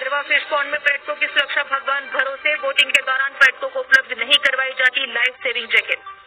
भद्रवा fish pond में पर्यटकों की सुरक्षा, भगवान भरोसे, बोटिंग के दौरान पर्यटकों को उपलब्ध नहीं करवाई जाती लाइफ सेविंग जैकेट